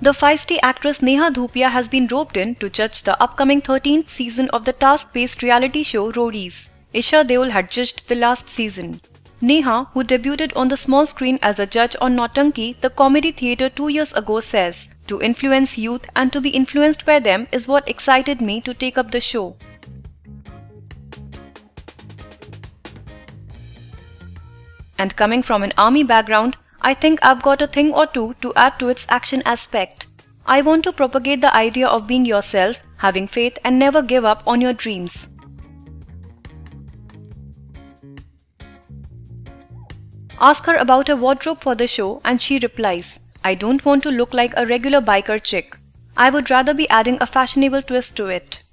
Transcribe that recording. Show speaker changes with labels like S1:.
S1: The feisty actress Neha Dhupia has been roped in to judge the upcoming 13th season of the task-based reality show Roadies. Esha Deol had judged the last season. Neha, who debuted on the small screen as a judge on Nautanki, the comedy theatre two years ago says, To influence youth and to be influenced by them is what excited me to take up the show. And coming from an army background, I think I've got a thing or two to add to its action aspect. I want to propagate the idea of being yourself, having faith, and never give up on your dreams. Ask her about her wardrobe for the show, and she replies, I don't want to look like a regular biker chick. I would rather be adding a fashionable twist to it.